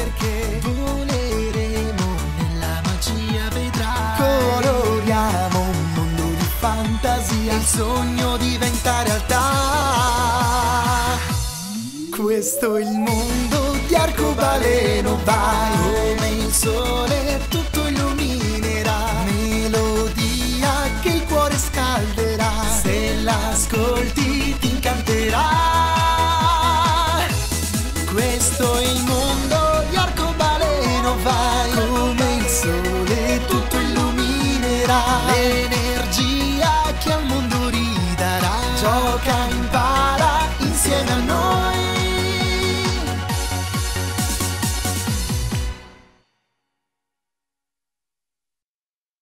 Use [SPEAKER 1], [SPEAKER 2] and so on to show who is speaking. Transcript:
[SPEAKER 1] perché voleremo nella magia vedrai. Coloriamo un mondo di fantasia. Il sogno diventa realtà. Questo è il mondo di arcobaleno vai. Come il sole tutto illuminerà. Melodia che il cuore scalderà. Se l'ascolti L'energia che al mondo ridarà. Gioca in